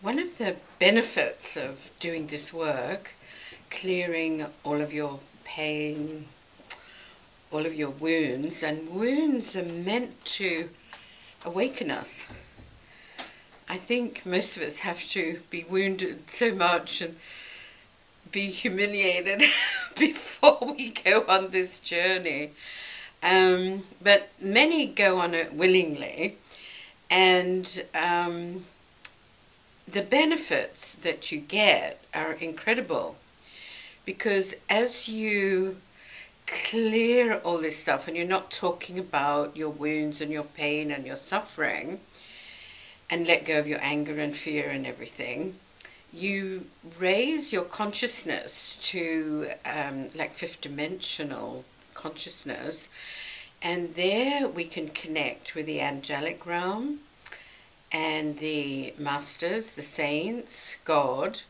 One of the benefits of doing this work, clearing all of your pain, all of your wounds, and wounds are meant to awaken us. I think most of us have to be wounded so much and be humiliated before we go on this journey. Um, but many go on it willingly, and um, the benefits that you get are incredible because as you clear all this stuff and you're not talking about your wounds and your pain and your suffering and let go of your anger and fear and everything you raise your consciousness to um, like fifth dimensional consciousness and there we can connect with the angelic realm and the masters, the saints, God,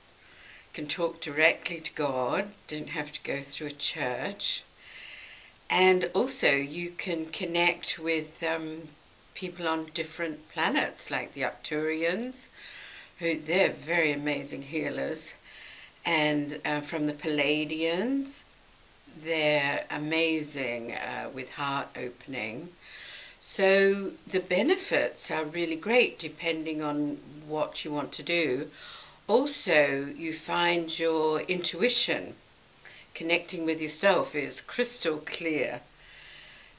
can talk directly to God, don't have to go through a church. And also, you can connect with um, people on different planets, like the Arcturians, who they're very amazing healers, and uh, from the Palladians, they're amazing uh, with heart opening. So the benefits are really great depending on what you want to do. Also, you find your intuition connecting with yourself is crystal clear.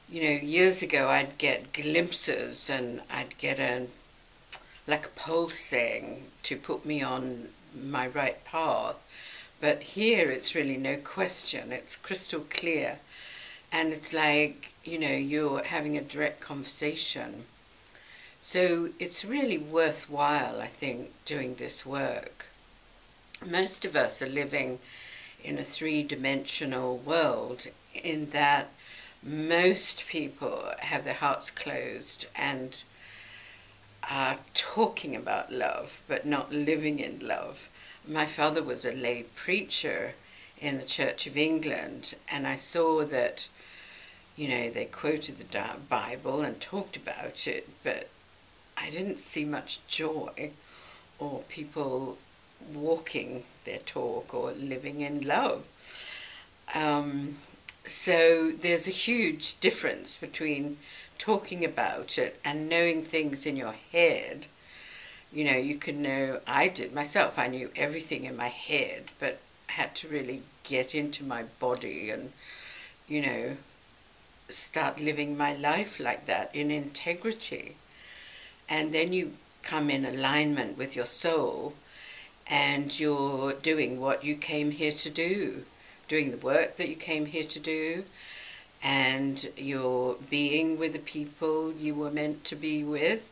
You know, years ago I'd get glimpses and I'd get a like a pulsing to put me on my right path. But here it's really no question, it's crystal clear and it's like you know you're having a direct conversation. So it's really worthwhile i think doing this work. Most of us are living in a three-dimensional world in that most people have their hearts closed and are talking about love but not living in love. My father was a lay preacher in the Church of England, and I saw that you know, they quoted the Bible and talked about it, but I didn't see much joy or people walking their talk or living in love. Um, so there's a huge difference between talking about it and knowing things in your head. You know, you can know, I did myself, I knew everything in my head, but had to really get into my body and, you know, start living my life like that in integrity. And then you come in alignment with your soul and you're doing what you came here to do, doing the work that you came here to do, and you're being with the people you were meant to be with.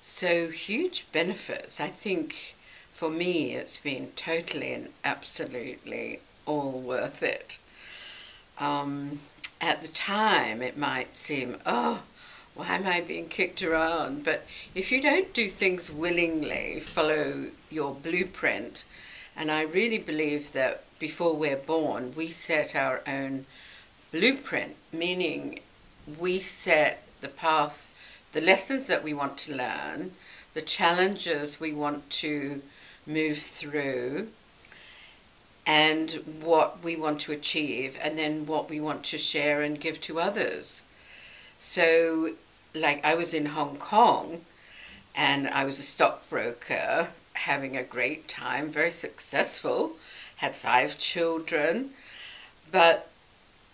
So, huge benefits. I think for me it's been totally and absolutely all worth it. Um, at the time it might seem, oh, why am I being kicked around? But if you don't do things willingly, follow your blueprint, and I really believe that before we're born, we set our own blueprint, meaning we set the path, the lessons that we want to learn, the challenges we want to move through, and what we want to achieve and then what we want to share and give to others. So, like, I was in Hong Kong and I was a stockbroker having a great time, very successful, had five children, but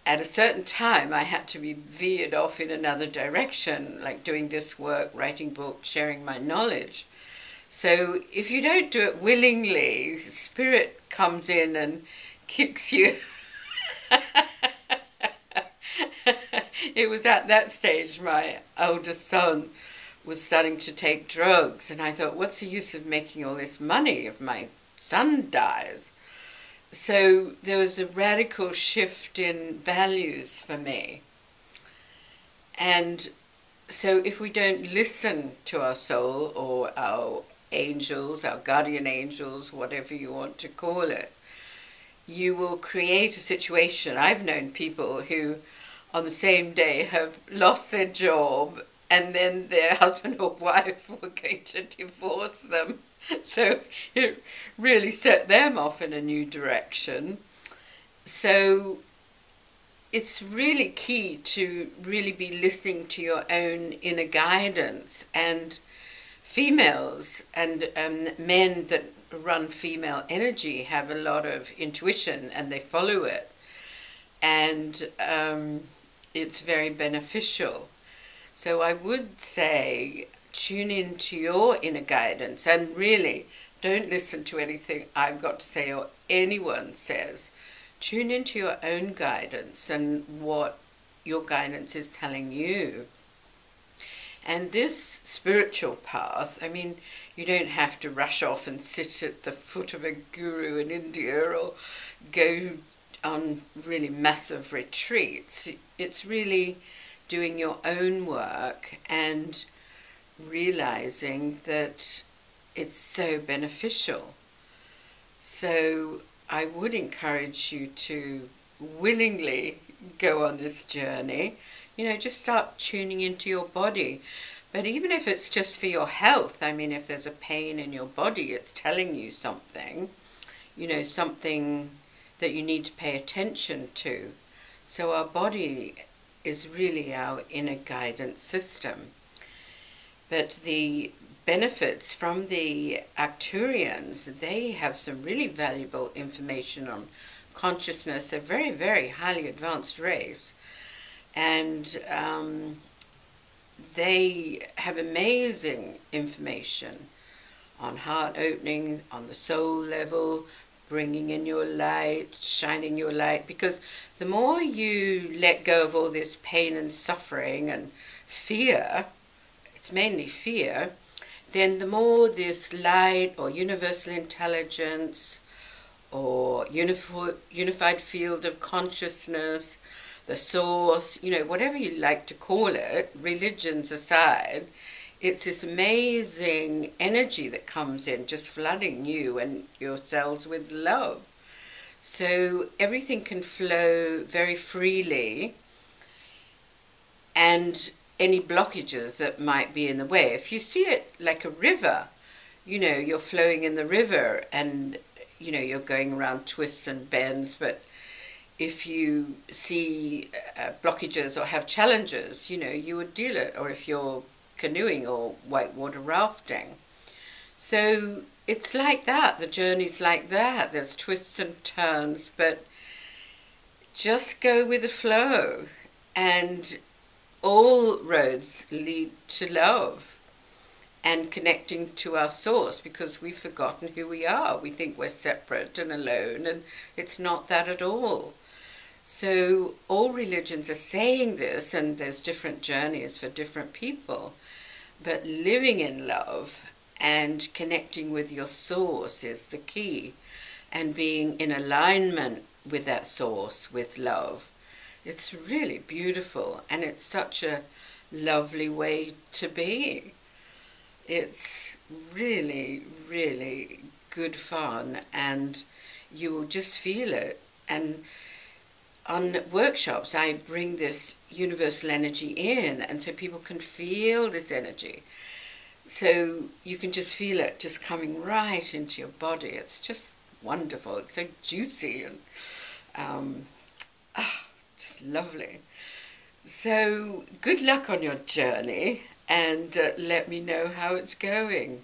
at a certain time I had to be veered off in another direction, like doing this work, writing books, sharing my knowledge. So if you don't do it willingly, spirit comes in and kicks you. it was at that stage my oldest son was starting to take drugs, and I thought, what's the use of making all this money if my son dies? So there was a radical shift in values for me. And so if we don't listen to our soul or our angels, our guardian angels, whatever you want to call it, you will create a situation. I've known people who, on the same day, have lost their job and then their husband or wife were going to divorce them. So it really set them off in a new direction. So it's really key to really be listening to your own inner guidance and females and um, men that run female energy have a lot of intuition and they follow it. And um, it's very beneficial. So i would say tune into your inner guidance and really don't listen to anything i've got to say or anyone says. Tune into your own guidance and what your guidance is telling you. And this spiritual path, I mean, you don't have to rush off and sit at the foot of a guru in India or go on really massive retreats. It's really doing your own work and realizing that it's so beneficial. So I would encourage you to willingly go on this journey. You know, just start tuning into your body. But even if it's just for your health, I mean, if there's a pain in your body, it's telling you something, you know, something that you need to pay attention to. So our body is really our inner guidance system. But the benefits from the Arcturians, they have some really valuable information on consciousness. They're very, very highly advanced race. And um, they have amazing information on heart opening, on the soul level, bringing in your light, shining your light. Because the more you let go of all this pain and suffering and fear, it's mainly fear, then the more this light or universal intelligence or unified field of consciousness, the source, you know, whatever you like to call it, religions aside, it's this amazing energy that comes in, just flooding you and your cells with love. So everything can flow very freely and any blockages that might be in the way. If you see it like a river, you know, you're flowing in the river and, you know, you're going around twists and bends, but if you see uh, blockages or have challenges, you know, you would deal it, or if you're canoeing or whitewater rafting. So it's like that, the journey's like that. There's twists and turns, but just go with the flow and all roads lead to love and connecting to our source because we've forgotten who we are. We think we're separate and alone, and it's not that at all. So, all religions are saying this, and there's different journeys for different people. But living in love and connecting with your source is the key, and being in alignment with that source, with love it's really beautiful and it's such a lovely way to be. It's really, really good fun and you will just feel it. And on workshops, I bring this universal energy in, and so people can feel this energy. So you can just feel it just coming right into your body. It's just wonderful. It's so juicy and um, ah, lovely. So, good luck on your journey and uh, let me know how it's going.